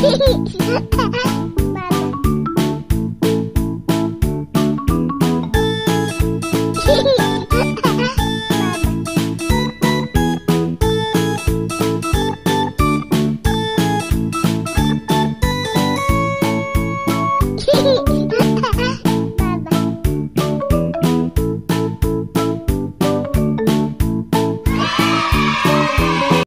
嘿嘿，